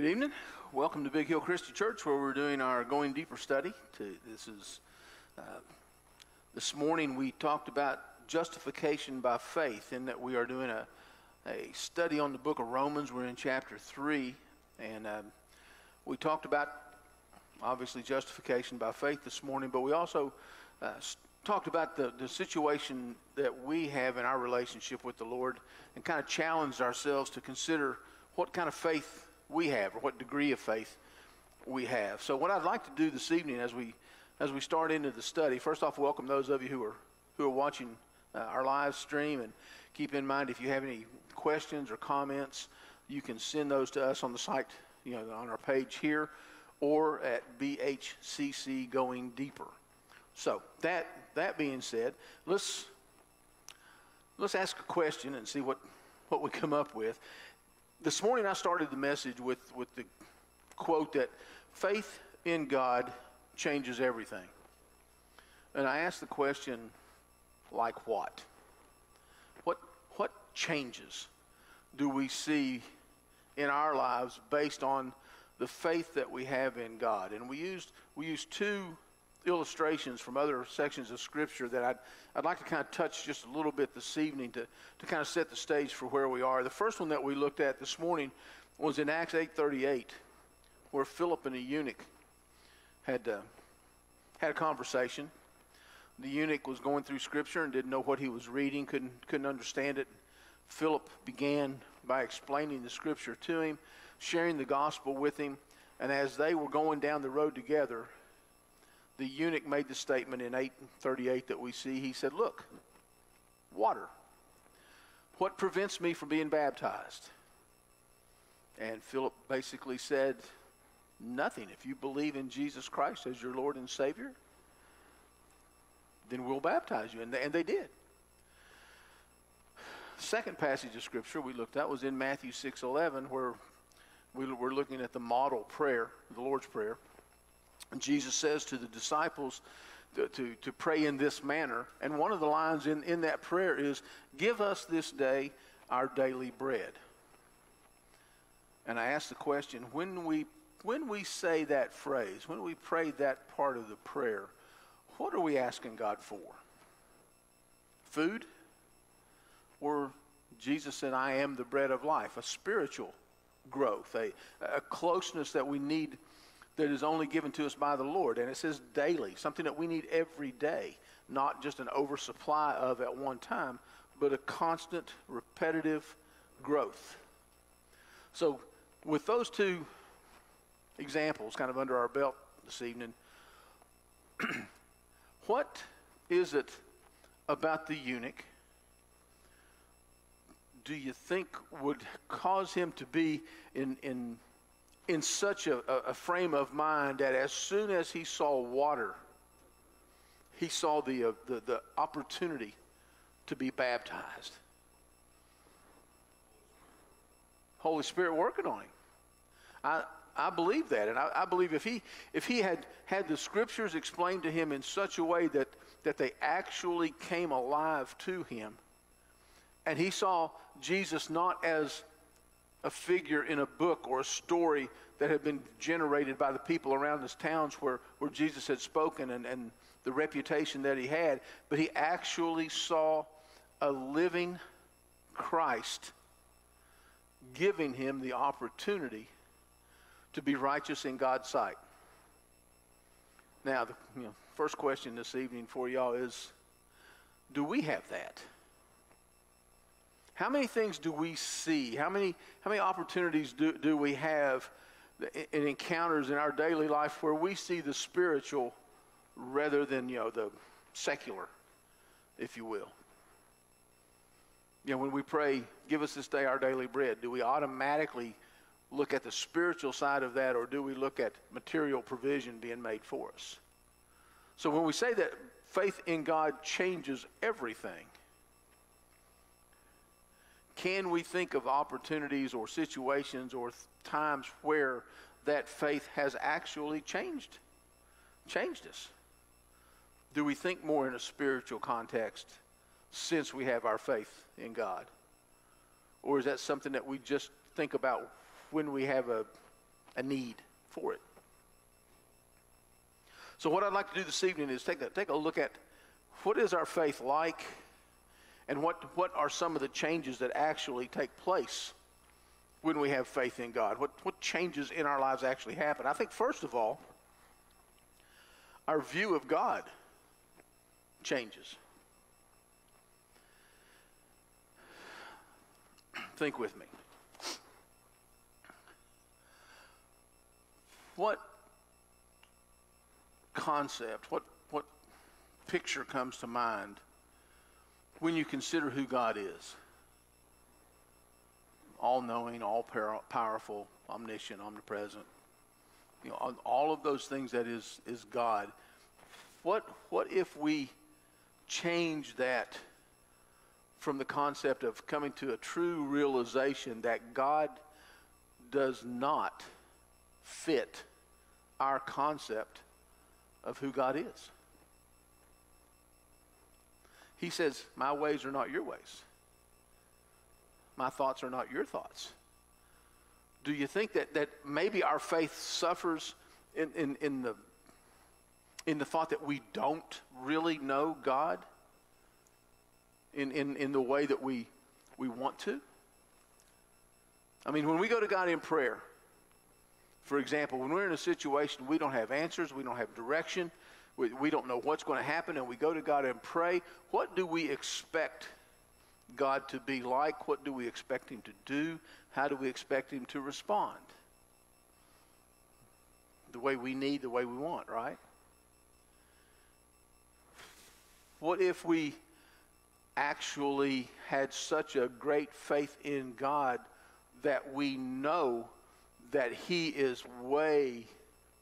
Good evening. Welcome to Big Hill Christian Church, where we're doing our Going Deeper study. To, this is uh, this morning we talked about justification by faith, in that we are doing a a study on the book of Romans. We're in chapter three, and um, we talked about obviously justification by faith this morning, but we also uh, talked about the, the situation that we have in our relationship with the Lord, and kind of challenged ourselves to consider what kind of faith we have, or what degree of faith we have. So, what I'd like to do this evening, as we as we start into the study, first off, welcome those of you who are who are watching uh, our live stream, and keep in mind if you have any questions or comments, you can send those to us on the site, you know, on our page here, or at BHCC Going Deeper. So that that being said, let's let's ask a question and see what what we come up with this morning I started the message with, with the quote that faith in God changes everything. And I asked the question, like what? What, what changes do we see in our lives based on the faith that we have in God? And we used, we used two illustrations from other sections of Scripture that I'd, I'd like to kind of touch just a little bit this evening to, to kind of set the stage for where we are. The first one that we looked at this morning was in Acts 8.38, where Philip and a eunuch had, uh, had a conversation. The eunuch was going through Scripture and didn't know what he was reading, couldn't, couldn't understand it. Philip began by explaining the Scripture to him, sharing the gospel with him, and as they were going down the road together, the eunuch made the statement in 838 that we see. He said, Look, water. What prevents me from being baptized? And Philip basically said, Nothing. If you believe in Jesus Christ as your Lord and Savior, then we'll baptize you. And they, and they did. Second passage of Scripture we looked at was in Matthew 6.11 where we were looking at the model prayer, the Lord's Prayer. Jesus says to the disciples to, to, to, pray in this manner. And one of the lines in, in that prayer is, Give us this day our daily bread. And I ask the question when we, when we say that phrase, when we pray that part of the prayer, what are we asking God for? Food? Or Jesus said, I am the bread of life, a spiritual growth, a, a closeness that we need that is only given to us by the Lord. And it says daily, something that we need every day, not just an oversupply of at one time, but a constant, repetitive growth. So, with those two examples kind of under our belt this evening, what is it about the eunuch do you think would cause him to be in, in in such a, a frame of mind that as soon as he saw water, he saw the, uh, the, the opportunity to be baptized. Holy Spirit working on him. I, I believe that. And I, I, believe if he, if he had had the scriptures explained to him in such a way that, that they actually came alive to him, and he saw Jesus not as a figure in a book or a story that had been generated by the people around his towns where, where Jesus had spoken and, and the reputation that he had, but he actually saw a living Christ giving him the opportunity to be righteous in God's sight. Now, the you know, first question this evening for y'all is do we have that? How many things do we see? How many, how many opportunities do, do we have in encounters in our daily life where we see the spiritual rather than, you know, the secular, if you will? You know, when we pray, give us this day our daily bread, do we automatically look at the spiritual side of that or do we look at material provision being made for us? So when we say that faith in God changes everything, can we think of opportunities or situations or th- times where that faith has actually changed changed us? Do we think more in a spiritual context since we have our faith in God? Or is that something that we just think about when we have a a need for it. So, what I'd like to do this evening is take a, take a look at what is our faith like and what, what are some of the changes that actually take place when we have faith in God? What, what changes in our lives actually happen? I think, first of all, our view of God changes. Think with me. What concept, what, what picture comes to mind when you consider who God is? All knowing, all powerful, omniscient, omnipresent. You know, all of those things that is, is God. What, what if we change that from the concept of coming to a true realization that God does not fit our concept of who God is. He says, My ways are not your ways. My thoughts are not your thoughts. Do you think that, that maybe our faith suffers in, in, in, the, in the thought that we don't really know God in, in, in the way that we, we want to? I mean, when we go to God in prayer, for example, when we're in a situation we don't have answers, we don't have direction, we, we don't know what's going to happen, and we go to God and pray, what do we expect God to be like? What do we expect Him to do? How do we expect Him to respond? The way we need, the way we want, right? What if we actually had such a great faith in God that we know that he is way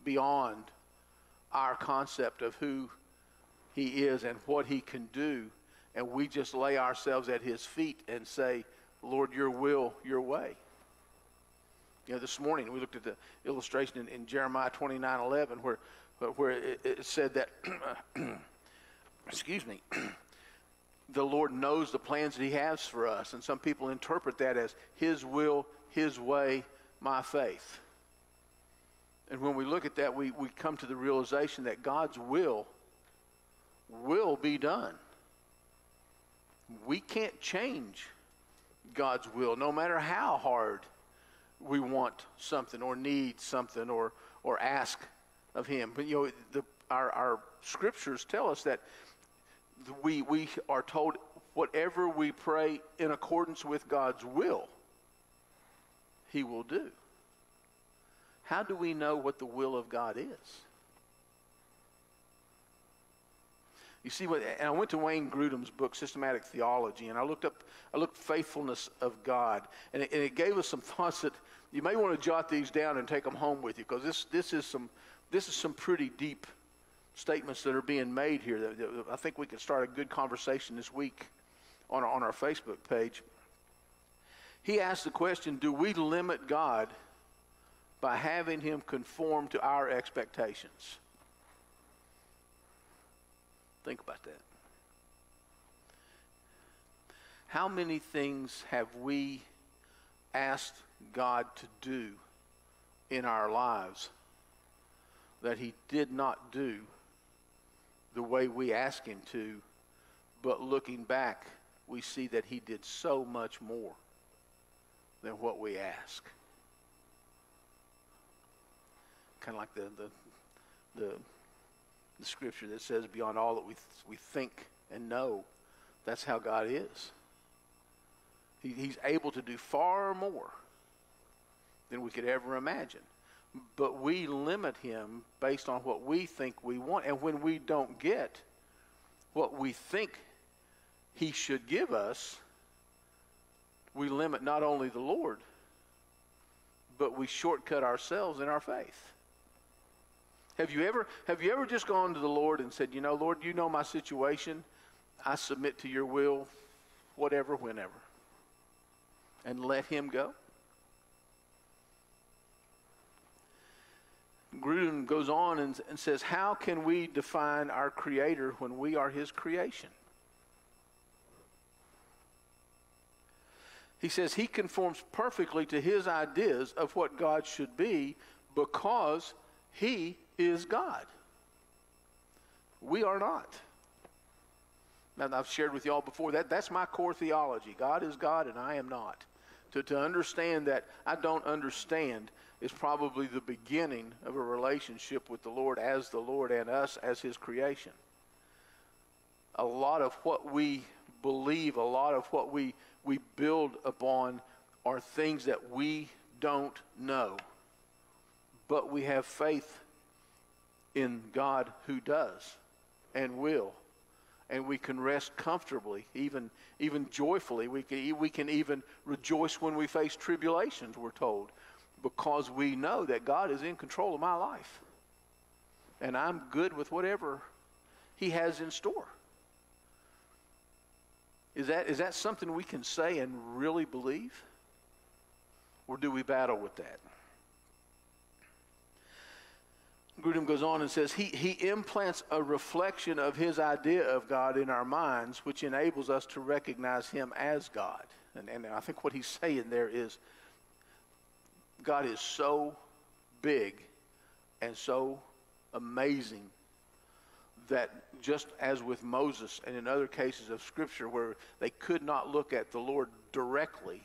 beyond our concept of who he is and what he can do. And we just lay ourselves at his feet and say, Lord, your will, your way. You know, this morning we looked at the illustration in, in Jeremiah 29 11 where, where it, it said that, excuse me, the Lord knows the plans that he has for us. And some people interpret that as his will, his way, my faith. And when we look at that, we, we come to the realization that God's will will be done. We can't change God's will, no matter how hard we want something or need something or, or ask of Him. But, you know, the, our, our scriptures tell us that we, we are told whatever we pray in accordance with God's will, he will do. How do we know what the will of God is? You see what and I went to Wayne Grudem's book, Systematic Theology, and I looked up I looked faithfulness of God. And it, and it gave us some thoughts that you may want to jot these down and take them home with you because this, this is some this is some pretty deep statements that are being made here. That, that I think we could start a good conversation this week on our, on our Facebook page he asked the question do we limit God by having him conform to our expectations? Think about that. How many things have we asked God to do in our lives that he did not do the way we asked him to, but looking back, we see that he did so much more than what we ask. Kind of like the, the, the, the scripture that says, beyond all that we, we think and know, that's how God is. He, he's able to do far more than we could ever imagine. But we limit him based on what we think we want. And when we don't get what we think he should give us, we limit not only the Lord, but we shortcut ourselves in our faith. Have you ever have you ever just gone to the Lord and said, "You know, Lord, you know my situation. I submit to your will, whatever, whenever." And let him go? Grudem goes on and, and says, How can we define our Creator when we are His creation? He says he conforms perfectly to his ideas of what God should be because he is God. We are not. Now, I've shared with y'all before that that's my core theology. God is God and I am not. To, to understand that I don't understand is probably the beginning of a relationship with the Lord as the Lord and us as His creation. A lot of what we believe, a lot of what we, we build upon are things that we don't know. But we have faith in God who does and will. And we can rest comfortably, even, even joyfully. We can, we can even rejoice when we face tribulations, we're told, because we know that God is in control of my life. And I'm good with whatever He has in store. Is that, is that something we can say and really believe? Or do we battle with that? Grudem goes on and says he, he implants a reflection of his idea of God in our minds, which enables us to recognize him as God. And, and I think what he's saying there is God is so big and so amazing that just as with Moses and in other cases of Scripture where they could not look at the Lord directly,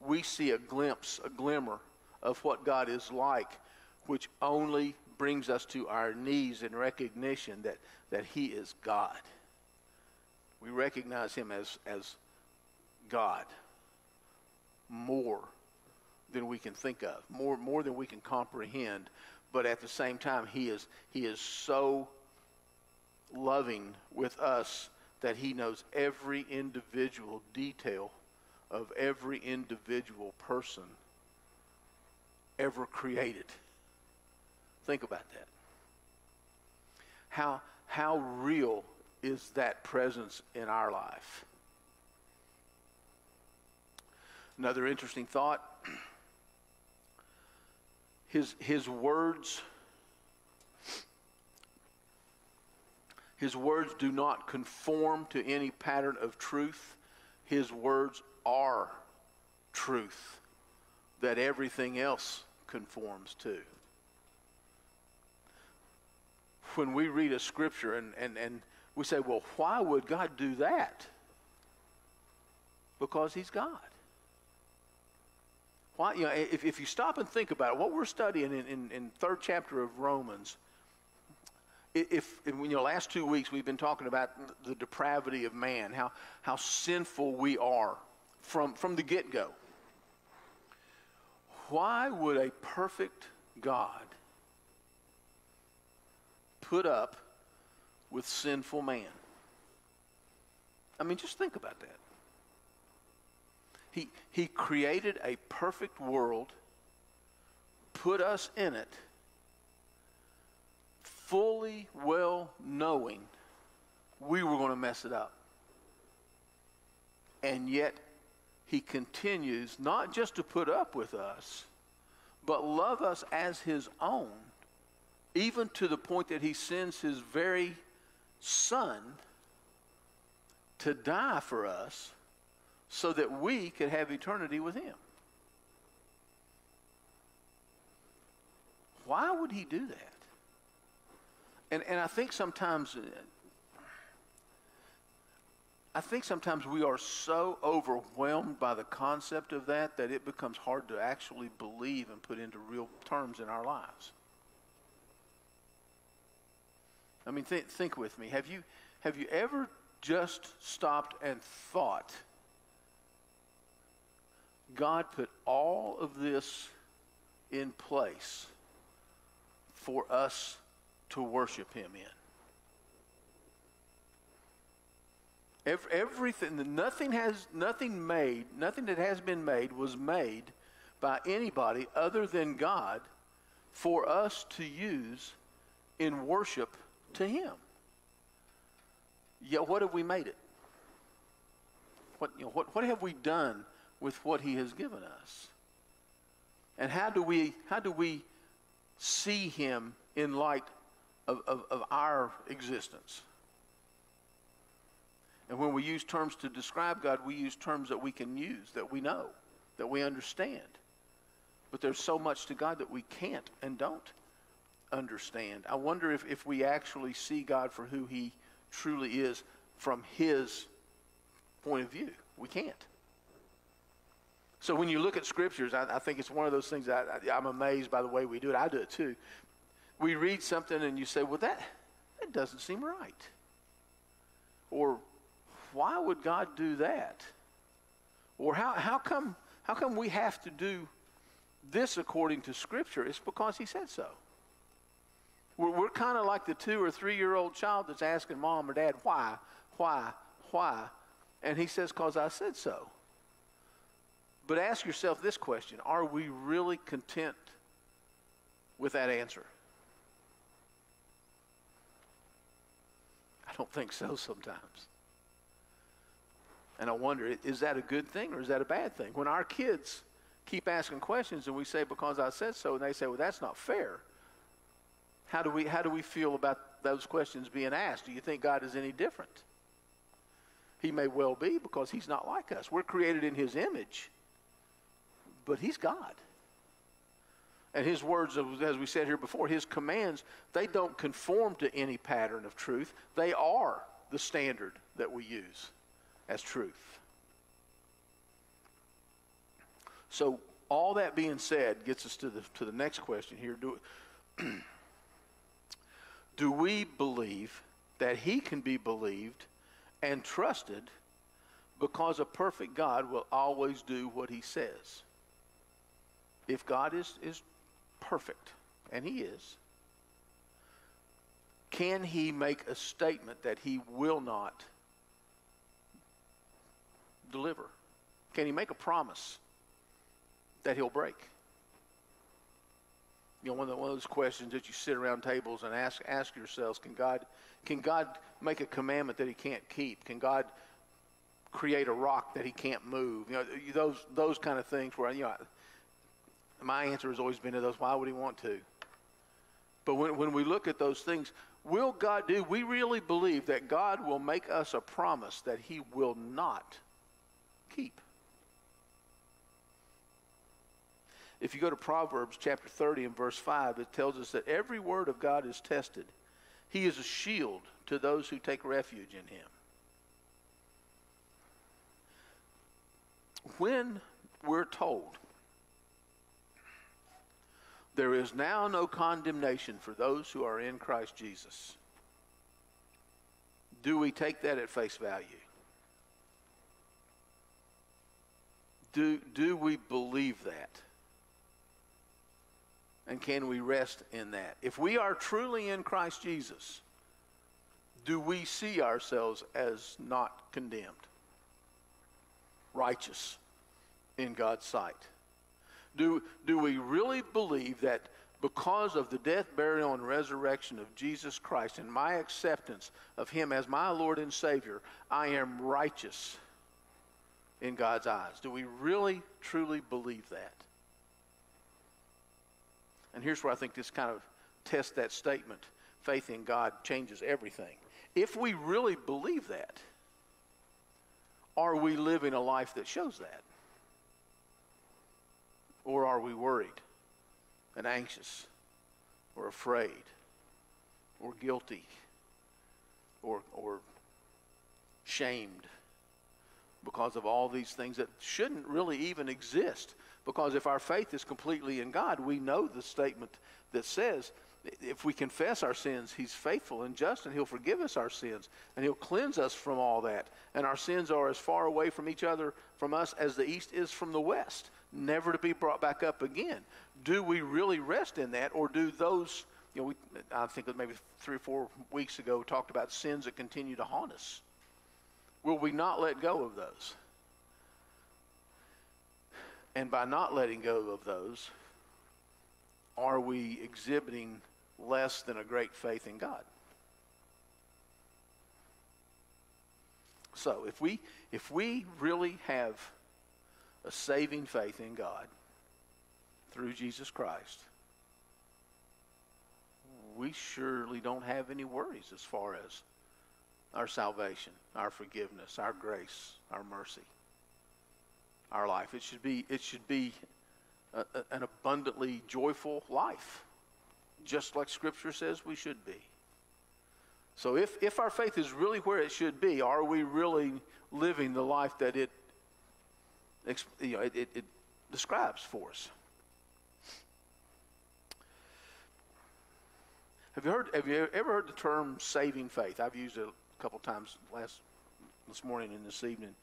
we see a glimpse, a glimmer of what God is like, which only brings us to our knees in recognition that, that He is God. We recognize Him as, as God more than we can think of, more, more than we can comprehend. But at the same time, He is, he is so loving with us that He knows every individual detail of every individual person ever created. Think about that. How, how real is that presence in our life? Another interesting thought his, his words his words do not conform to any pattern of truth his words are truth that everything else conforms to when we read a scripture and, and, and we say, well, why would God do that? Because he's God. Why, you know, if, if you stop and think about it, what we're studying in, in, in third chapter of Romans, if, if you know, last two weeks we've been talking about the depravity of man, how, how sinful we are from, from the get-go. Why would a perfect God put up with sinful man. I mean, just think about that. He, he created a perfect world, put us in it, fully well knowing we were going to mess it up. And yet, he continues not just to put up with us, but love us as his own even to the point that he sends his very son to die for us so that we could have eternity with him. Why would he do that? And, and I think sometimes, uh, I think sometimes we are so overwhelmed by the concept of that that it becomes hard to actually believe and put into real terms in our lives. I mean, th- think with me. Have you, have you ever just stopped and thought, God put all of this in place for us to worship Him in? Every, everything, nothing has, nothing made, nothing that has been made was made by anybody other than God for us to use in worship to Him. Yet, what have we made it? What, you know, what, what have we done with what He has given us? And how do we, how do we see Him in light of, of, of our existence? And when we use terms to describe God, we use terms that we can use, that we know, that we understand. but there's so much to God that we can't and don't understand. I wonder if, if we actually see God for who he truly is from his point of view. We can't. So when you look at scriptures, I, I think it's one of those things I, I'm amazed by the way we do it. I do it too. We read something and you say, well, that, that doesn't seem right. Or why would God do that? Or how, how, come, how come we have to do this according to Scripture? It's because He said so. We're, we're kind of like the two or three year old child that's asking mom or dad, why, why, why? And he says, because I said so. But ask yourself this question Are we really content with that answer? I don't think so sometimes. And I wonder, is that a good thing or is that a bad thing? When our kids keep asking questions and we say, because I said so, and they say, well, that's not fair. How do we, how do we feel about those questions being asked? Do you think God is any different? He may well be because he's not like us. We're created in his image, but he's God. And his words, as we said here before, his commands, they don't conform to any pattern of truth. They are the standard that we use as truth. So, all that being said gets us to the, to the next question here. Do, do we believe that he can be believed and trusted because a perfect God will always do what he says? If God is, is perfect, and he is, can he make a statement that he will not deliver? Can he make a promise that he'll break? You know, one of, the, one of those questions that you sit around tables and ask ask yourselves: Can God can God make a commandment that He can't keep? Can God create a rock that He can't move? You know, those those kind of things. Where you know, my answer has always been to those: Why would He want to? But when when we look at those things, will God do? We really believe that God will make us a promise that He will not keep. If you go to Proverbs chapter 30 and verse 5, it tells us that every word of God is tested. He is a shield to those who take refuge in him. When we're told there is now no condemnation for those who are in Christ Jesus, do we take that at face value? Do, do we believe that? And can we rest in that? If we are truly in Christ Jesus, do we see ourselves as not condemned? Righteous in God's sight? Do, do we really believe that because of the death, burial, and resurrection of Jesus Christ and my acceptance of Him as my Lord and Savior, I am righteous in God's eyes? Do we really, truly believe that? And here's where I think this kind of tests that statement faith in God changes everything. If we really believe that, are we living a life that shows that? Or are we worried and anxious or afraid or guilty or, or shamed because of all these things that shouldn't really even exist because if our faith is completely in God, we know the statement that says, if we confess our sins, He's faithful and just, and He'll forgive us our sins, and He'll cleanse us from all that. And our sins are as far away from each other, from us, as the east is from the west, never to be brought back up again. Do we really rest in that, or do those, you know, we, I think maybe three or four weeks ago, we talked about sins that continue to haunt us? Will we not let go of those? And by not letting go of those, are we exhibiting less than a great faith in God? So, if we if we really have a saving faith in God through Jesus Christ, we surely don't have any worries as far as our salvation, our forgiveness, our grace, our mercy our life. It should be, it should be a, a, an abundantly joyful life, just like Scripture says we should be. So if, if our faith is really where it should be, are we really living the life that it, you know, it, it, it describes for us? Have you heard? Have you ever heard the term saving faith? I've used it a couple times last this morning and this evening.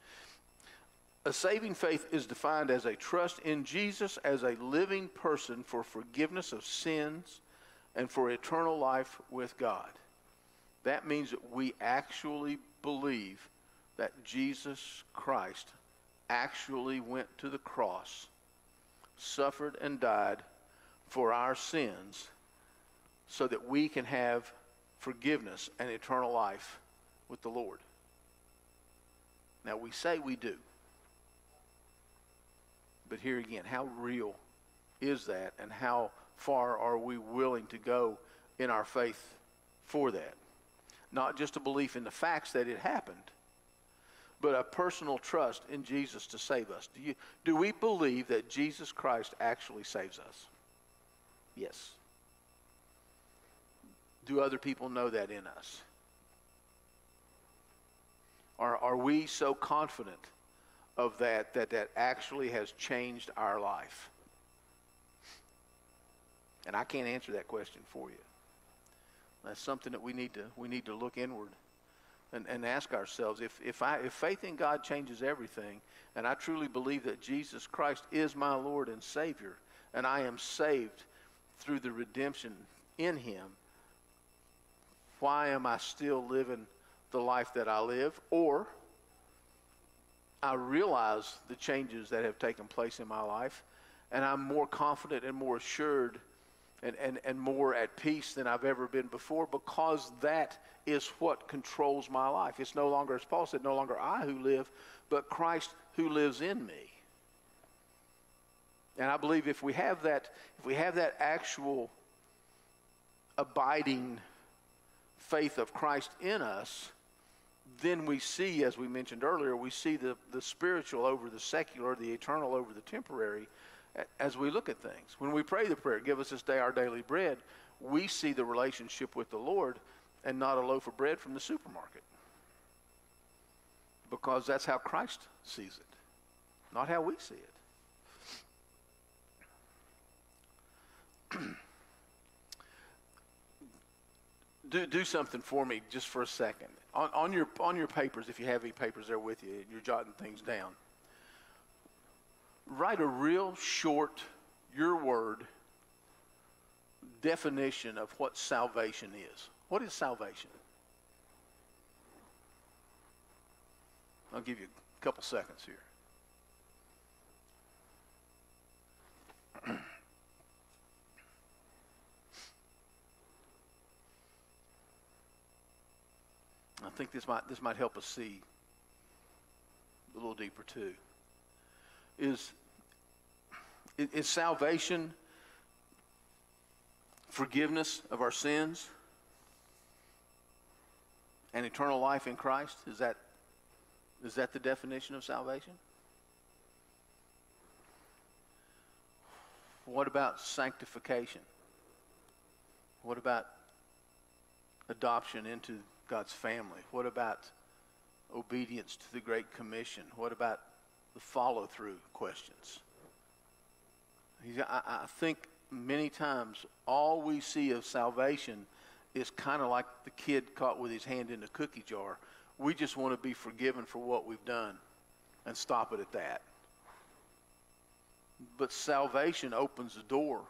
A saving faith is defined as a trust in Jesus as a living person for forgiveness of sins and for eternal life with God. That means that we actually believe that Jesus Christ actually went to the cross, suffered and died for our sins so that we can have forgiveness and eternal life with the Lord. Now, we say we do. But here again, how real is that, and how far are we willing to go in our faith for that? Not just a belief in the facts that it happened, but a personal trust in Jesus to save us. Do, you, do we believe that Jesus Christ actually saves us? Yes. Do other people know that in us? Are, are we so confident of that that that actually has changed our life? And I can't answer that question for you. That's something that we need to we need to look inward and, and ask ourselves if, if I if faith in God changes everything, and I truly believe that Jesus Christ is my Lord and Savior, and I am saved through the redemption in Him, why am I still living the life that I live, or I realize the changes that have taken place in my life, and I'm more confident and more assured and, and, and more at peace than I've ever been before because that is what controls my life. It's no longer, as Paul said, no longer I who live, but Christ who lives in me. And I believe if we have that, if we have that actual abiding faith of Christ in us, then we see, as we mentioned earlier, we see the, the spiritual over the secular, the eternal over the temporary as we look at things. When we pray the prayer, give us this day our daily bread, we see the relationship with the Lord and not a loaf of bread from the supermarket. Because that's how Christ sees it, not how we see it. do, do something for me just for a second on, on, your, on your papers, if you have any papers there with you, you're jotting things down, write a real short, your word, definition of what salvation is. What is salvation? I'll give you a couple seconds here. I think this might this might help us see a little deeper too. Is is salvation forgiveness of our sins and eternal life in Christ? Is that is that the definition of salvation? What about sanctification? What about adoption into God's family? What about obedience to the Great Commission? What about the follow through questions? I, I think many times all we see of salvation is kind of like the kid caught with his hand in the cookie jar. We just want to be forgiven for what we've done and stop it at that. But salvation opens the door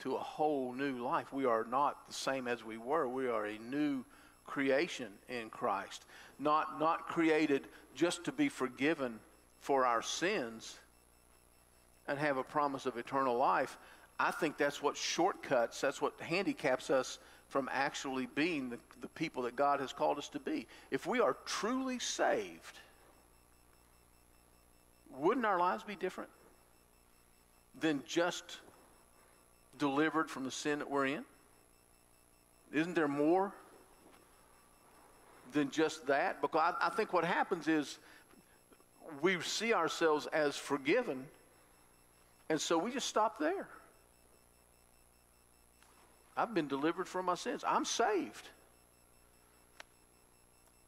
to a whole new life. We are not the same as we were. We are a new creation in Christ. Not, not created just to be forgiven for our sins and have a promise of eternal life. I think that's what shortcuts, that's what handicaps us from actually being the, the people that God has called us to be. If we are truly saved, wouldn't our lives be different than just delivered from the sin that we're in? Isn't there more than just that. Because I, I think what happens is we see ourselves as forgiven, And so we just stop there. I've been delivered from my sins. I'm saved.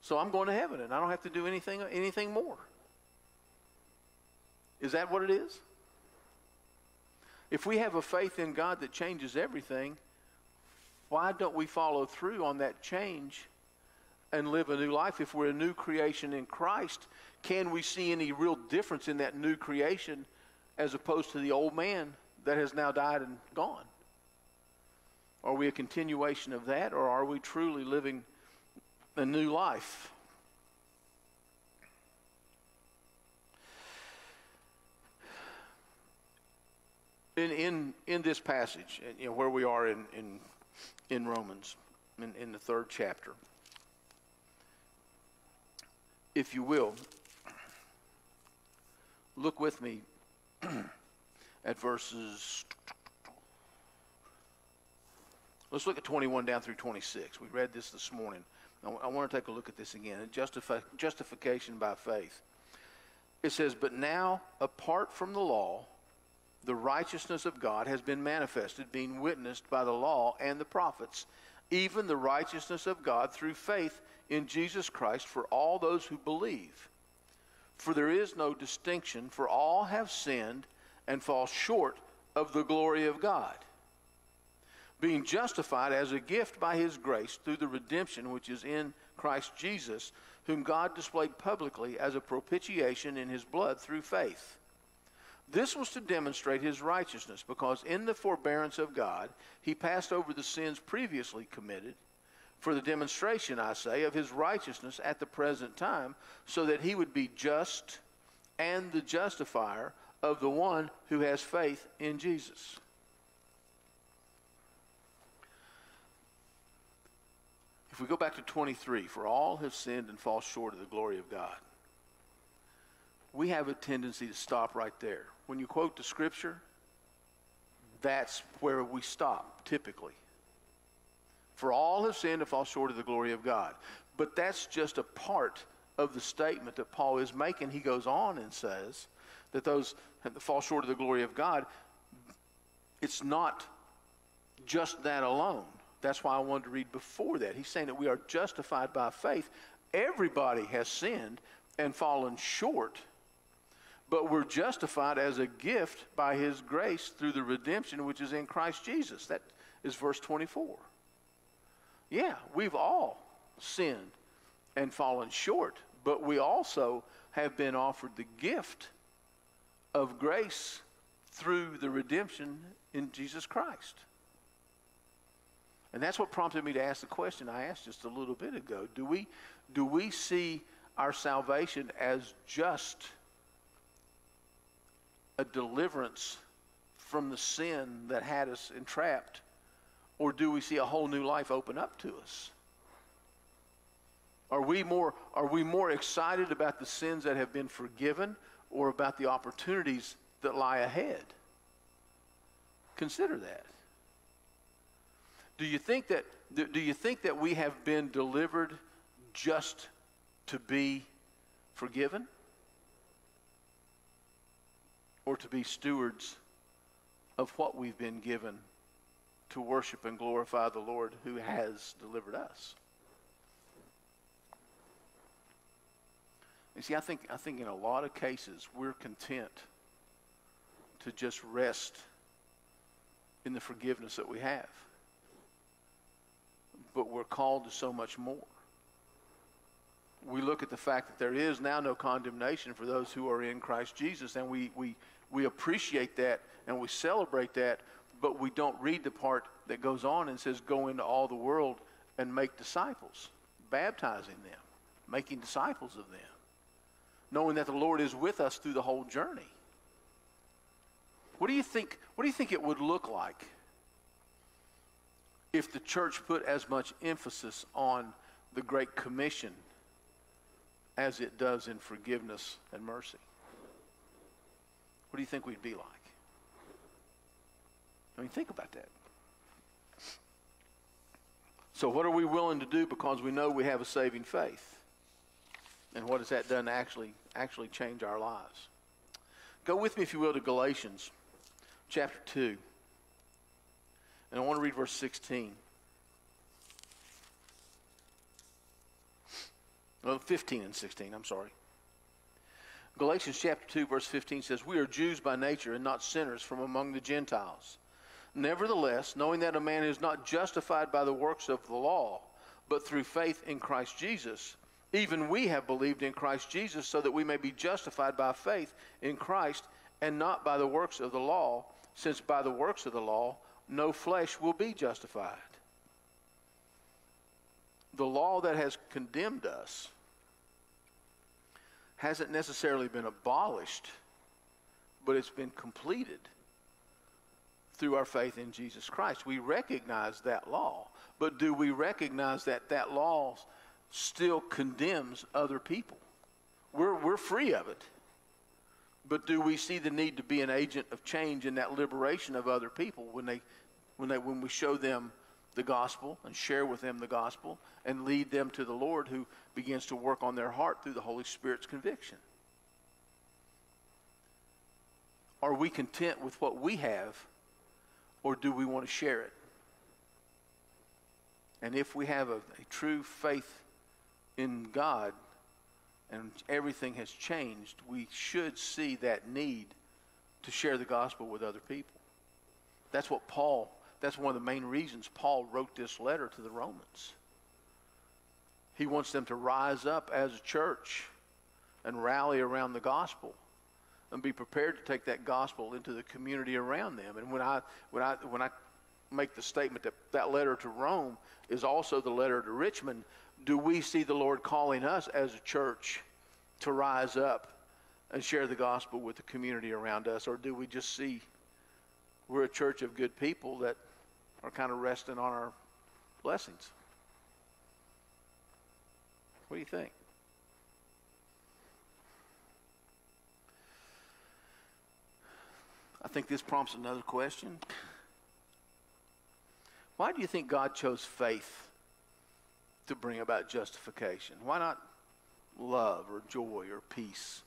So I'm going to heaven and I don't have to do anything anything more. Is that what it is? If we have a faith in God that changes everything, why don't we follow through on that change and live a new life? If we're a new creation in Christ, can we see any real difference in that new creation as opposed to the old man that has now died and gone? Are we a continuation of that, or are we truly living a new life? In, in, in this passage, you know, where we are in, in, in Romans, in, in the third chapter, if you will, look with me at verses. Let's look at 21 down through 26. We read this this morning. I, want to take a look at this again. Justification by faith. It says, But now, apart from the law, the righteousness of God has been manifested, being witnessed by the law and the prophets, even the righteousness of God through faith in Jesus Christ for all those who believe. For there is no distinction, for all have sinned and fall short of the glory of God, being justified as a gift by his grace through the redemption which is in Christ Jesus, whom God displayed publicly as a propitiation in his blood through faith. This was to demonstrate his righteousness, because in the forbearance of God he passed over the sins previously committed for the demonstration, I say, of his righteousness at the present time, so that he would be just and the justifier of the one who has faith in Jesus. If we go back to 23, for all have sinned and fall short of the glory of God, we have a tendency to stop right there. When you quote the scripture, that's where we stop typically. For all have sinned and fall short of the glory of God. But that's just a part of the statement that Paul is making. He goes on and says that those that fall short of the glory of God, it's not just that alone. That's why I wanted to read before that. He's saying that we are justified by faith. Everybody has sinned and fallen short, but we're justified as a gift by his grace through the redemption which is in Christ Jesus. That is verse 24. Yeah, we've all sinned and fallen short, but we also have been offered the gift of grace through the redemption in Jesus Christ. And that's what prompted me to ask the question I asked just a little bit ago. Do we, do we see our salvation as just a deliverance from the sin that had us entrapped or do we see a whole new life open up to us? Are we more, are we more excited about the sins that have been forgiven or about the opportunities that lie ahead? Consider that. Do you think that, do you think that we have been delivered just to be forgiven? Or to be stewards of what we've been given to worship and glorify the Lord who has delivered us. You see, I think, I think in a lot of cases we're content to just rest in the forgiveness that we have. But we're called to so much more. We look at the fact that there is now no condemnation for those who are in Christ Jesus, and we, we, we appreciate that and we celebrate that, but we don't read the part that goes on and says, Go into all the world and make disciples, baptizing them, making disciples of them, knowing that the Lord is with us through the whole journey. What do you think, what do you think it would look like if the church put as much emphasis on the Great Commission as it does in forgiveness and mercy? What do you think we'd be like? I mean, think about that. So, what are we willing to do because we know we have a saving faith? And what has that done to actually, actually change our lives? Go with me, if you will, to Galatians chapter 2. And I want to read verse 16. Well, 15 and 16, I'm sorry. Galatians chapter 2, verse 15 says, We are Jews by nature and not sinners from among the Gentiles. Nevertheless, knowing that a man is not justified by the works of the law, but through faith in Christ Jesus, even we have believed in Christ Jesus so that we may be justified by faith in Christ and not by the works of the law, since by the works of the law no flesh will be justified. The law that has condemned us hasn't necessarily been abolished, but it's been completed through our faith in Jesus Christ. We recognize that law, but do we recognize that that law still condemns other people? We're, we're free of it. But do we see the need to be an agent of change in that liberation of other people when they, when they, when we show them the gospel and share with them the gospel and lead them to the Lord who begins to work on their heart through the Holy Spirit's conviction? Are we content with what we have or do we want to share it? And if we have a, a true faith in God and everything has changed, we should see that need to share the gospel with other people. That's what Paul, that's one of the main reasons Paul wrote this letter to the Romans. He wants them to rise up as a church and rally around the gospel and be prepared to take that gospel into the community around them. And when I when I when I make the statement that that letter to Rome is also the letter to Richmond, do we see the Lord calling us as a church to rise up and share the gospel with the community around us, or do we just see we're a church of good people that are kind of resting on our blessings? What do you think? I think this prompts another question. Why do you think God chose faith to bring about justification? Why not love or joy or peace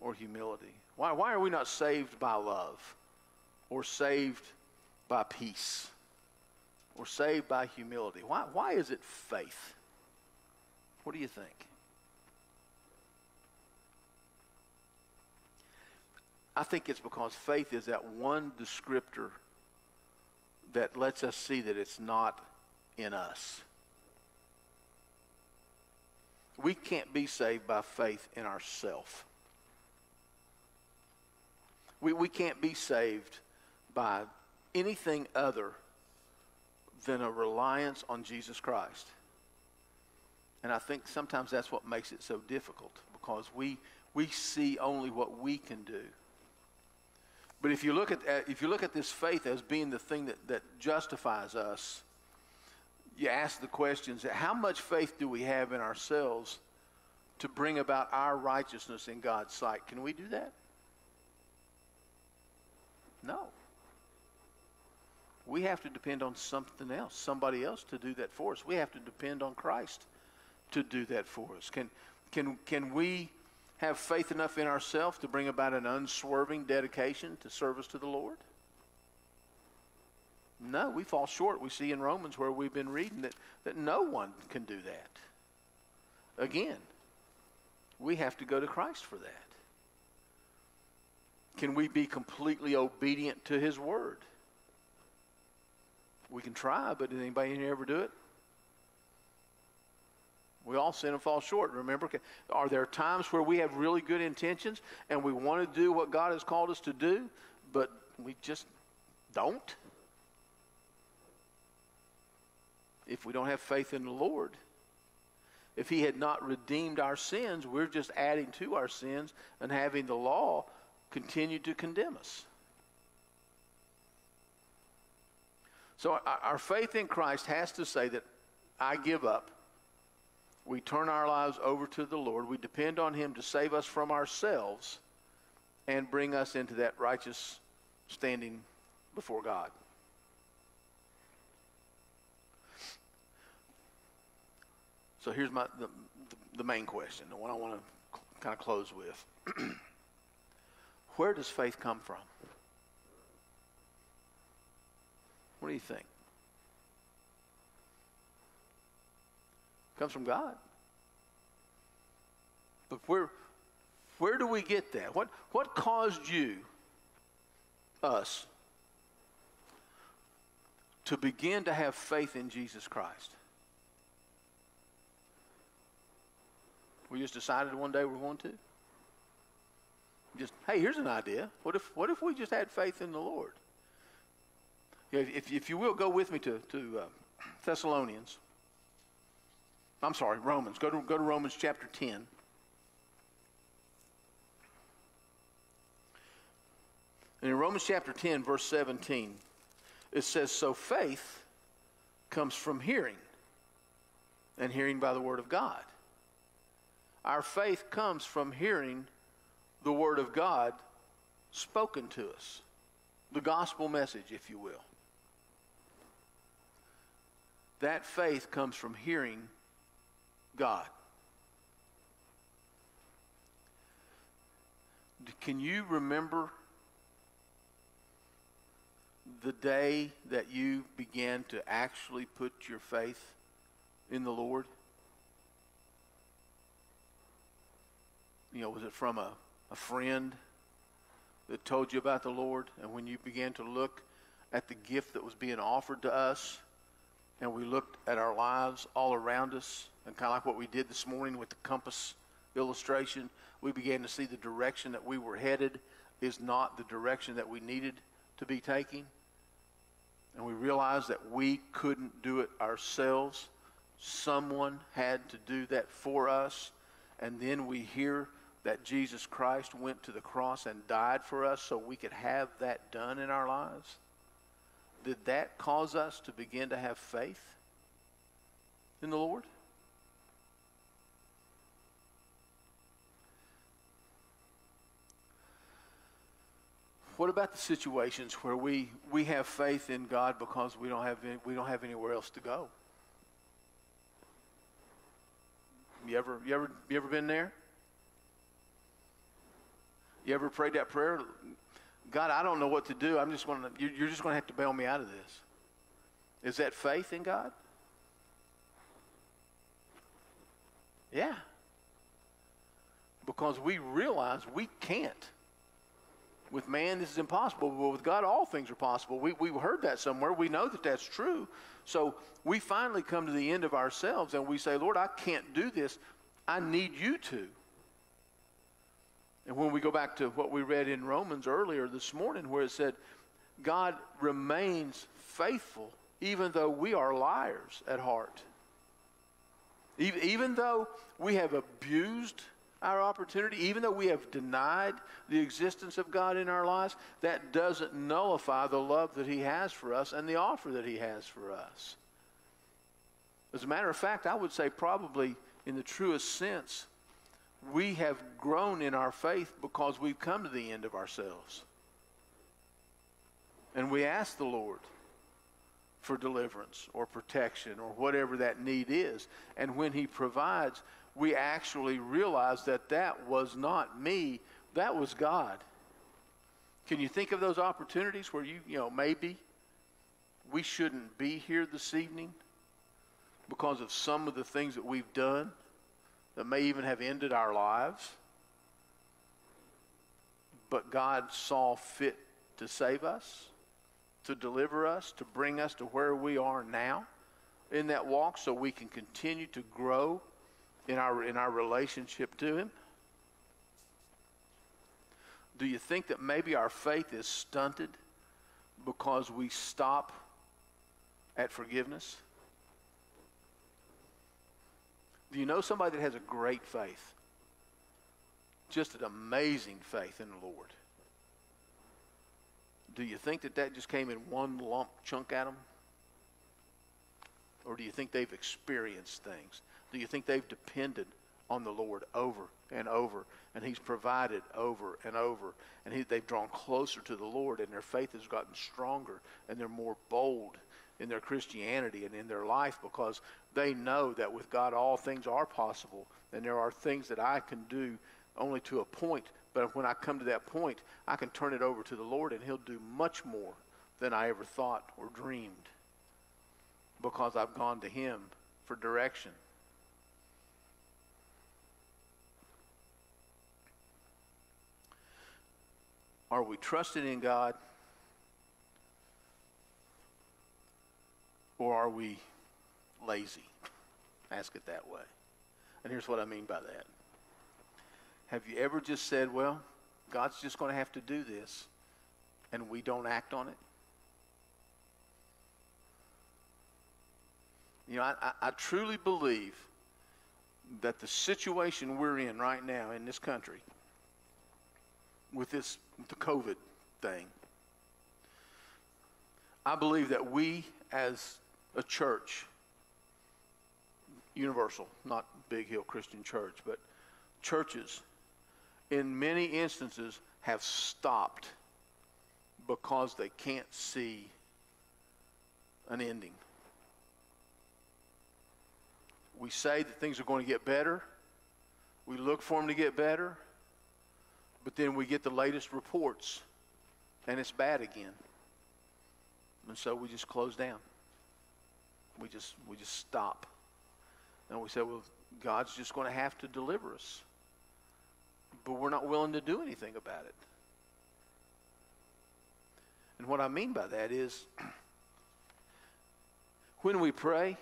or humility? Why, why are we not saved by love or saved by peace or saved by humility? Why, why is it faith? What do you think? I think it's because faith is that one descriptor that lets us see that it's not in us. We can't be saved by faith in ourself. We, we can't be saved by anything other than a reliance on Jesus Christ. And I think sometimes that's what makes it so difficult because we, we see only what we can do. But if you look at, uh, if you look at this faith as being the thing that, that justifies us, you ask the questions how much faith do we have in ourselves to bring about our righteousness in God's sight? Can we do that? No. We have to depend on something else, somebody else to do that for us. We have to depend on Christ to do that for us. Can, can, can we have faith enough in ourselves to bring about an unswerving dedication to service to the Lord? No, we fall short. We see in Romans where we've been reading that, that no one can do that. Again, we have to go to Christ for that. Can we be completely obedient to His Word? We can try, but did anybody ever do it? We all sin and fall short. Remember, are there times where we have really good intentions and we want to do what God has called us to do, but we just don't? If we don't have faith in the Lord, if He had not redeemed our sins, we're just adding to our sins and having the law continue to condemn us. So our faith in Christ has to say that I give up we turn our lives over to the Lord. We depend on Him to save us from ourselves and bring us into that righteous standing before God. So here's my the, the main question, the one I want to kind of close with. Where does faith come from? What do you think? Comes from God. But where, where do we get that? What, what caused you, us, to begin to have faith in Jesus Christ? We just decided one day we're going to? Just, hey, here's an idea. What if, what if we just had faith in the Lord? If, if you will, go with me to, to uh, Thessalonians. I'm sorry, Romans. Go to, go to Romans chapter 10. And in Romans chapter 10, verse 17, it says, So faith comes from hearing, and hearing by the word of God. Our faith comes from hearing the word of God spoken to us, the gospel message, if you will. That faith comes from hearing God. Can you remember the day that you began to actually put your faith in the Lord? You know, was it from a, a friend that told you about the Lord? And when you began to look at the gift that was being offered to us, and we looked at our lives all around us, and kind of like what we did this morning with the compass illustration, we began to see the direction that we were headed is not the direction that we needed to be taking. And we realized that we couldn't do it ourselves. Someone had to do that for us. And then we hear that Jesus Christ went to the cross and died for us so we could have that done in our lives. Did that cause us to begin to have faith in the Lord? What about the situations where we, we have faith in God because we don't have any, we don't have anywhere else to go? You ever you ever you ever been there? You ever prayed that prayer? God, I don't know what to do. I'm just going to you're just going to have to bail me out of this. Is that faith in God? Yeah. Because we realize we can't. With man, this is impossible, but with God, all things are possible. We, we heard that somewhere. We know that that's true. So we finally come to the end of ourselves and we say, Lord, I can't do this. I need you to. And when we go back to what we read in Romans earlier this morning, where it said, God remains faithful even though we are liars at heart. Even, even though we have abused our opportunity, even though we have denied the existence of God in our lives, that doesn't nullify the love that He has for us and the offer that He has for us. As a matter of fact, I would say, probably in the truest sense, we have grown in our faith because we've come to the end of ourselves. And we ask the Lord for deliverance or protection or whatever that need is. And when He provides, we actually realize that that was not me, that was God. Can you think of those opportunities where you, you know, maybe we shouldn't be here this evening because of some of the things that we've done that may even have ended our lives? But God saw fit to save us, to deliver us, to bring us to where we are now in that walk so we can continue to grow in our, in our relationship to Him? Do you think that maybe our faith is stunted because we stop at forgiveness? Do you know somebody that has a great faith? Just an amazing faith in the Lord. Do you think that that just came in one lump chunk at them? Or do you think they've experienced things? Do you think they've depended on the Lord over and over, and He's provided over and over, and he, they've drawn closer to the Lord, and their faith has gotten stronger, and they're more bold in their Christianity and in their life because they know that with God all things are possible, and there are things that I can do only to a point, but when I come to that point, I can turn it over to the Lord, and He'll do much more than I ever thought or dreamed because I've gone to Him for direction. Are we trusting in God? Or are we lazy? Ask it that way. And here's what I mean by that. Have you ever just said, well, God's just going to have to do this, and we don't act on it? You know, I, I, I truly believe that the situation we're in right now in this country with this the COVID thing, I believe that we as a church, universal, not Big Hill Christian Church, but churches, in many instances, have stopped because they can't see an ending. We say that things are going to get better. We look for them to get better. But then we get the latest reports and it's bad again. And so we just close down. We just we just stop. And we say, well, God's just going to have to deliver us. But we're not willing to do anything about it. And what I mean by that is when we pray,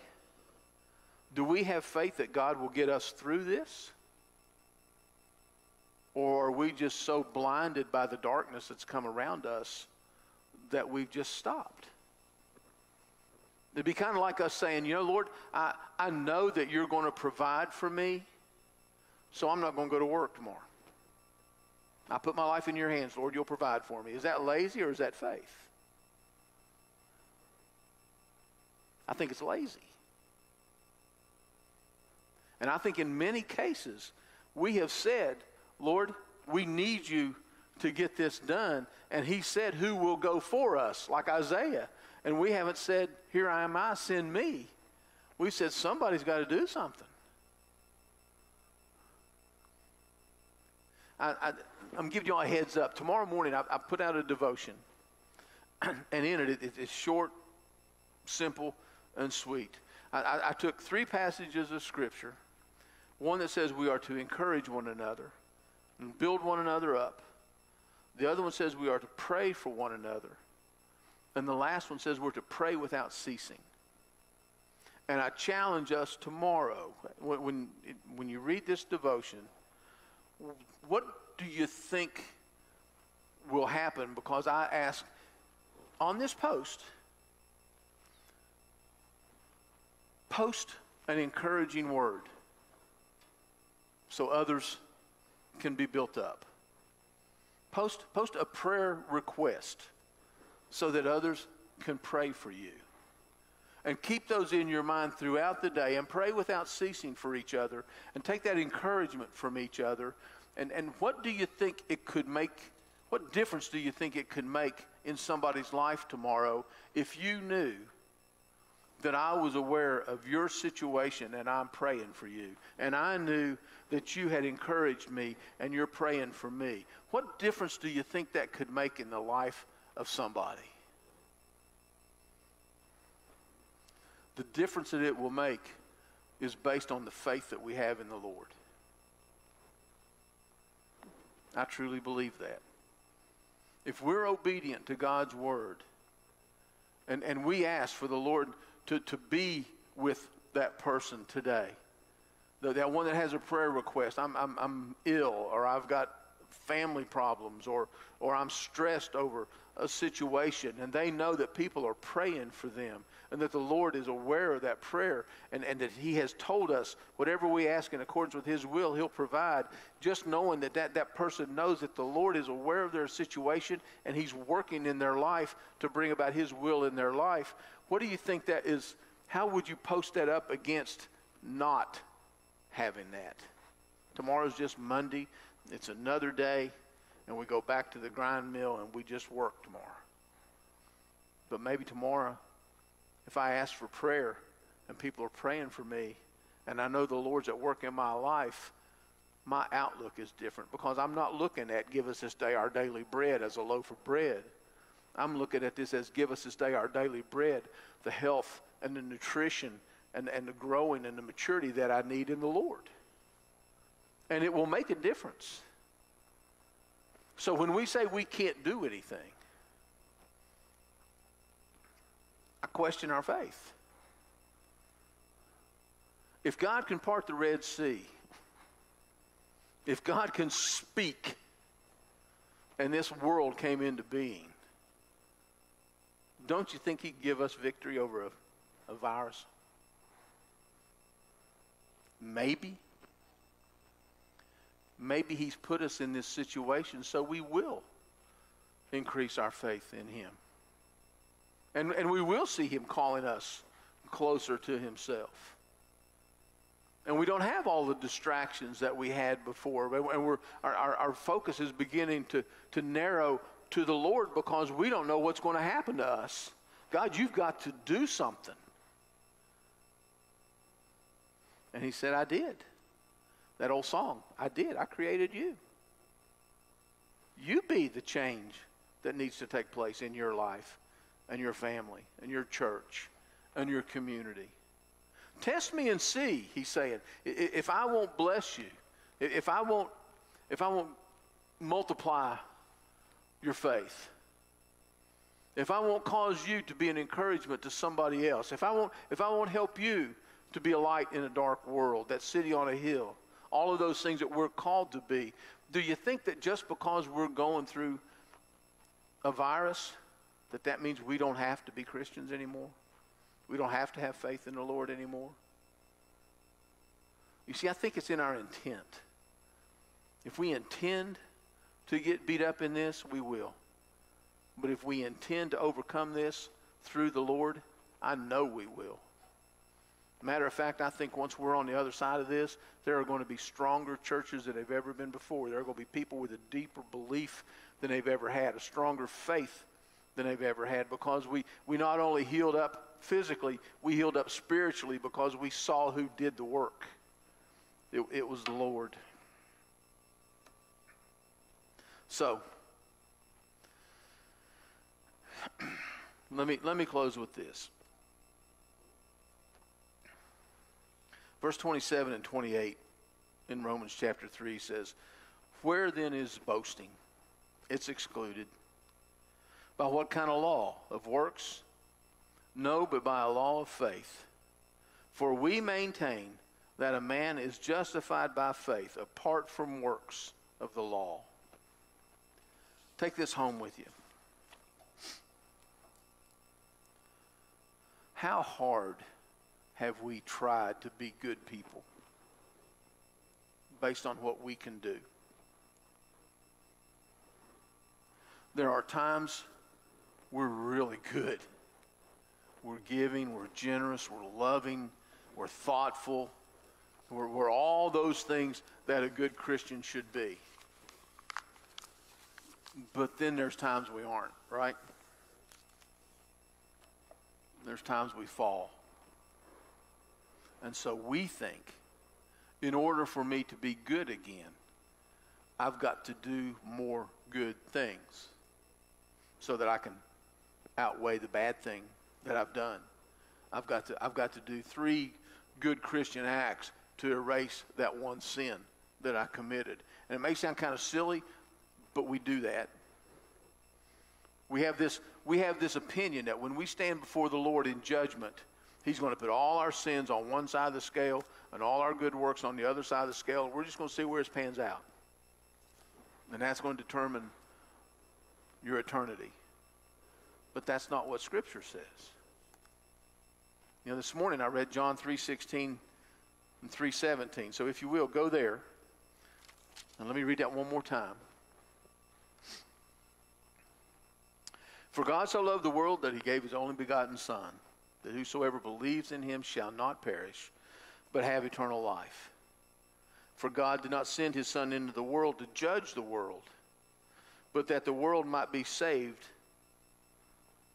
do we have faith that God will get us through this? Or are we just so blinded by the darkness that's come around us that we've just stopped? It'd be kind of like us saying, you know, Lord, I, I know that you're going to provide for me, so I'm not going to go to work tomorrow. I put my life in your hands, Lord, you'll provide for me. Is that lazy or is that faith? I think it's lazy. And I think in many cases, we have said, Lord, we need you to get this done. And he said, Who will go for us? Like Isaiah. And we haven't said, Here I am, I send me. We said, Somebody's got to do something. I, am giving you all a heads up. Tomorrow morning, I, I put out a devotion. and in it, it, it's short, simple, and sweet. I, I, I took three passages of Scripture one that says we are to encourage one another and build one another up. The other one says we are to pray for one another. And the last one says we're to pray without ceasing. And I challenge us tomorrow, when, when, when you read this devotion, what do you think will happen? Because I ask on this post, post an encouraging word so others can be built up. Post, post a prayer request so that others can pray for you. And keep those in your mind throughout the day and pray without ceasing for each other and take that encouragement from each other. And, and what do you think it could make? What difference do you think it could make in somebody's life tomorrow if you knew that I was aware of your situation and I'm praying for you. And I knew that you had encouraged me and you're praying for me. What difference do you think that could make in the life of somebody? The difference that it will make is based on the faith that we have in the Lord. I truly believe that. If we're obedient to God's word, and, and we ask for the Lord to, to be with that person today. The, that one that has a prayer request. I'm, I'm, I'm ill, or I've got family problems, or, or I'm stressed over a situation, and they know that people are praying for them, and that the Lord is aware of that prayer, and, and that He has told us whatever we ask in accordance with His will, He'll provide. Just knowing that, that that person knows that the Lord is aware of their situation, and He's working in their life to bring about His will in their life. What do you think that is? How would you post that up against not having that? Tomorrow's just Monday. It's another day, and we go back to the grind mill and we just work tomorrow. But maybe tomorrow, if I ask for prayer and people are praying for me, and I know the Lord's at work in my life, my outlook is different because I'm not looking at give us this day our daily bread as a loaf of bread. I'm looking at this as give us this day our daily bread, the health and the nutrition and, and the growing and the maturity that I need in the Lord. And it will make a difference. So when we say we can't do anything, I question our faith. If God can part the Red Sea, if God can speak and this world came into being, don't you think He'd give us victory over a, a virus? Maybe. Maybe He's put us in this situation so we will increase our faith in Him. And, and we will see Him calling us closer to Himself. And we don't have all the distractions that we had before. And we're, our, our, our focus is beginning to, to narrow to the Lord because we don't know what's going to happen to us. God, you've got to do something. And he said, I did. That old song, I did. I created you. You be the change that needs to take place in your life and your family and your church and your community. Test me and see, he's saying. If I won't bless you, if I won't, if I won't multiply your faith, if I won't cause you to be an encouragement to somebody else, if I won't, if I won't help you to be a light in a dark world, that city on a hill, all of those things that we're called to be, do you think that just because we're going through a virus, that that means we don't have to be Christians anymore? We don't have to have faith in the Lord anymore? You see, I think it's in our intent. If we intend to get beat up in this, we will. But if we intend to overcome this through the Lord, I know we will. Matter of fact, I think once we're on the other side of this, there are going to be stronger churches than they've ever been before. There are going to be people with a deeper belief than they've ever had, a stronger faith than they've ever had, because we, we not only healed up physically, we healed up spiritually because we saw who did the work. It, it was the Lord. So, let me, let me close with this. Verse 27 and 28 in Romans chapter 3 says, Where then is boasting? It's excluded. By what kind of law? Of works? No, but by a law of faith. For we maintain that a man is justified by faith apart from works of the law. Take this home with you. How hard have we tried to be good people based on what we can do? There are times we're really good. We're giving, we're generous, we're loving, we're thoughtful. We're, we're all those things that a good Christian should be. But then there's times we aren't, right? There's times we fall. And so we think, in order for me to be good again, I've got to do more good things so that I can outweigh the bad thing that I've done. I've got to, I've got to do three good Christian acts to erase that one sin that I committed. And it may sound kind of silly, but we do that. We have this, we have this opinion that when we stand before the Lord in judgment, He's going to put all our sins on one side of the scale and all our good works on the other side of the scale. We're just going to see where it pans out. And that's going to determine your eternity. But that's not what Scripture says. You know, this morning I read John 3.16 and 3.17. So if you will, go there. And let me read that one more time. For God so loved the world that he gave his only begotten Son that whosoever believes in him shall not perish, but have eternal life. For God did not send his Son into the world to judge the world, but that the world might be saved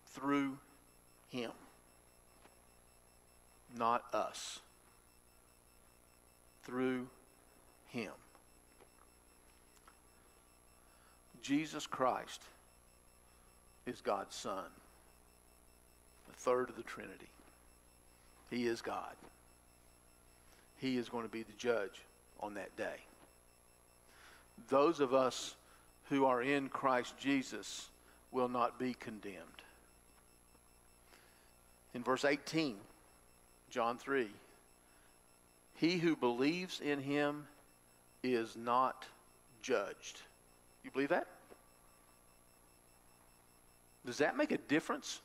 through him, not us. Through him. Jesus Christ is God's Son, the third of the Trinity. He is God. He is going to be the judge on that day. Those of us who are in Christ Jesus will not be condemned. In verse 18, John 3, he who believes in him is not judged. You believe that? Does that make a difference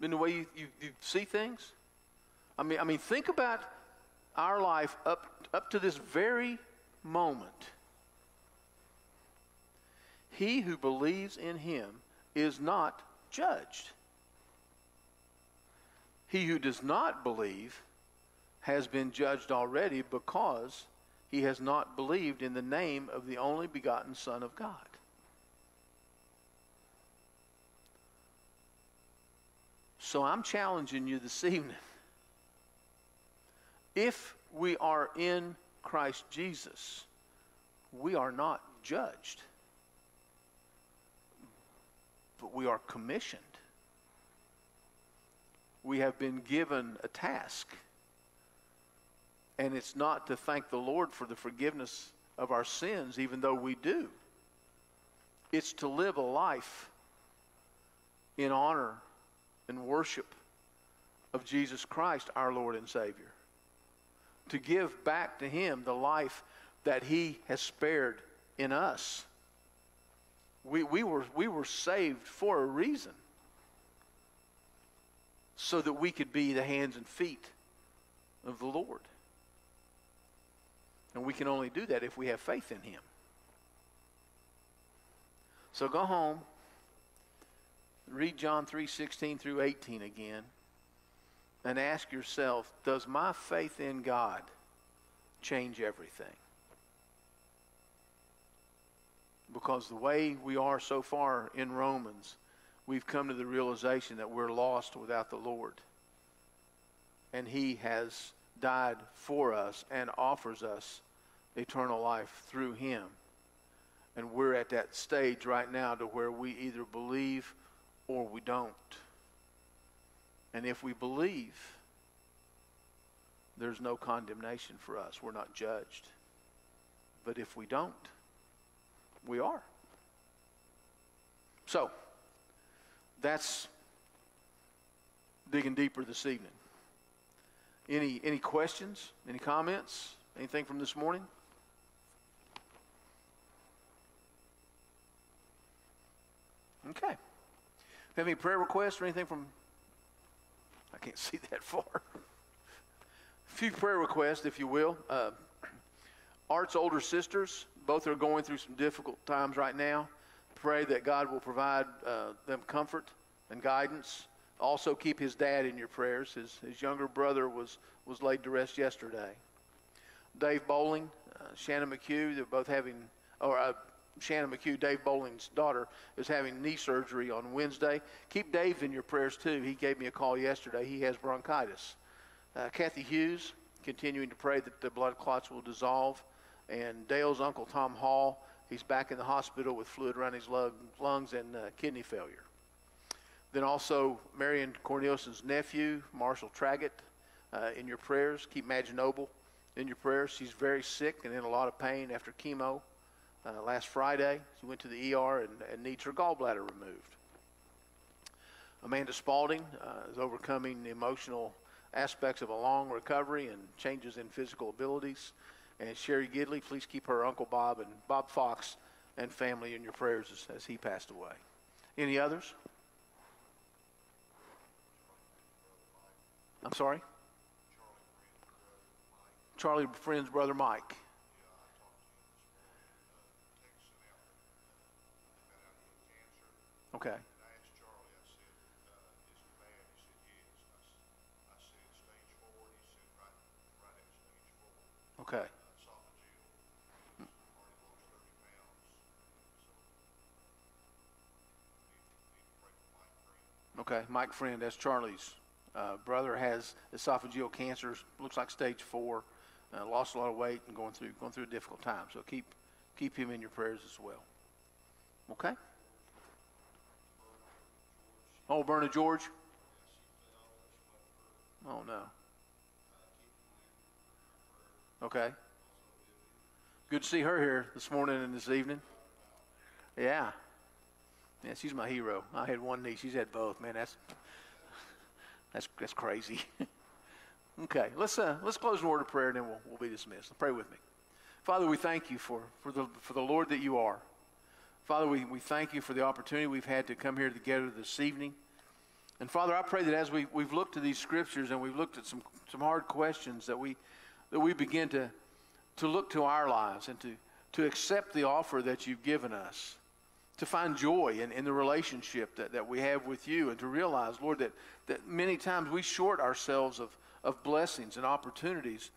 in the way you, you, you see things? I mean, I mean, think about our life up, up to this very moment. He who believes in him is not judged. He who does not believe has been judged already because he has not believed in the name of the only begotten Son of God. So I'm challenging you this evening. If we are in Christ Jesus, we are not judged, but we are commissioned. We have been given a task. And it's not to thank the Lord for the forgiveness of our sins, even though we do. It's to live a life in honor and worship of Jesus Christ, our Lord and Savior. To give back to Him the life that He has spared in us. We, we, were, we were saved for a reason so that we could be the hands and feet of the Lord. And we can only do that if we have faith in Him. So go home, read John 3:16 through 18 again, and ask yourself Does my faith in God change everything? Because the way we are so far in Romans, we've come to the realization that we're lost without the Lord. And He has died for us and offers us eternal life through Him. And we're at that stage right now to where we either believe or we don't. And if we believe, there's no condemnation for us. We're not judged. But if we don't, we are. So, that's digging deeper this evening. Any any questions? Any comments? Anything from this morning? Okay. Have any prayer requests or anything from? I can't see that far. A few prayer requests, if you will. Uh, Art's older sisters, both are going through some difficult times right now. Pray that God will provide uh, them comfort and guidance. Also, keep his dad in your prayers. His, his younger brother was, was laid to rest yesterday. Dave Bowling, uh, Shannon McHugh, they're both having, or uh, Shannon McHugh, Dave Bowling's daughter, is having knee surgery on Wednesday. Keep Dave in your prayers too. He gave me a call yesterday. He has bronchitis. Uh, Kathy Hughes, continuing to pray that the blood clots will dissolve. And Dale's uncle, Tom Hall, he's back in the hospital with fluid around his lung, lungs and uh, kidney failure. Then also Marion Cornelius's nephew, Marshall Traggett, uh, in your prayers. Keep Madge Noble in your prayers. She's very sick and in a lot of pain after chemo. Uh, last Friday, she went to the ER and, and needs her gallbladder removed. Amanda Spalding uh, is overcoming the emotional aspects of a long recovery and changes in physical abilities. And Sherry Gidley, please keep her Uncle Bob and Bob Fox and family in your prayers as, as he passed away. Any others? I'm sorry? Charlie Friend's brother Mike. Okay. And I asked Charlie, I said, uh, is it bad? He said, yes. I, s- I said, stage four? He said, right, right at stage four, Okay. uh, esophageal. Already lost thirty pounds, so, need, need to pray for Mike Green. Okay. Mike Friend, that's Charlie's uh, brother, has esophageal cancer. Looks like stage four. Uh, lost a lot of weight and going through going through a difficult time. So keep keep him in your prayers as well. Okay. Oh, Berna George? Oh, no. Okay. Good to see her here this morning and this evening. Yeah. Yeah, she's my hero. I had one knee. She's had both. Man, that's that's that's crazy. okay, let's uh, let's close in word of prayer and then we'll we'll be dismissed. Pray with me. Father, we thank you for, for the for the Lord that you are. Father, we, we thank you for the opportunity we've had to come here together this evening. And Father, I pray that as we, we've looked at these scriptures and we've looked at some, some hard questions, that we, that we begin to, to look to our lives and to, to accept the offer that you've given us, to find joy in, in the relationship that, that we have with you, and to realize, Lord, that, that many times we short ourselves of, of blessings and opportunities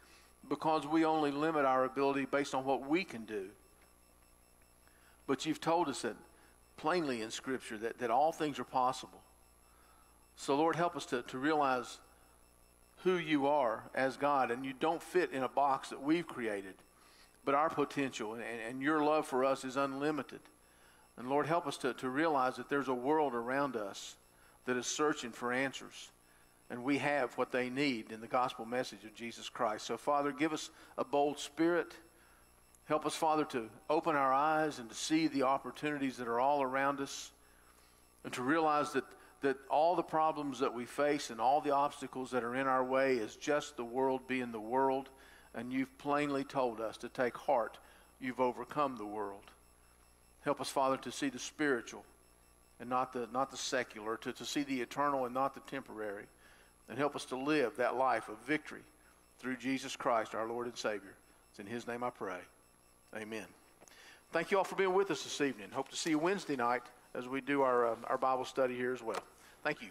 because we only limit our ability based on what we can do. But you've told us that plainly in Scripture that, that all things are possible. So, Lord, help us to, to realize who you are as God, and you don't fit in a box that we've created, but our potential and, and your love for us is unlimited. And Lord, help us to, to realize that there's a world around us that is searching for answers. And we have what they need in the gospel message of Jesus Christ. So, Father, give us a bold spirit. Help us, Father, to open our eyes and to see the opportunities that are all around us and to realize that, that all the problems that we face and all the obstacles that are in our way is just the world being the world. And you've plainly told us to take heart. You've overcome the world. Help us, Father, to see the spiritual and not the, not the secular, to, to see the eternal and not the temporary. And help us to live that life of victory through Jesus Christ, our Lord and Savior. It's in His name I pray. Amen. Thank you all for being with us this evening. Hope to see you Wednesday night as we do our, uh, our Bible study here as well. Thank you.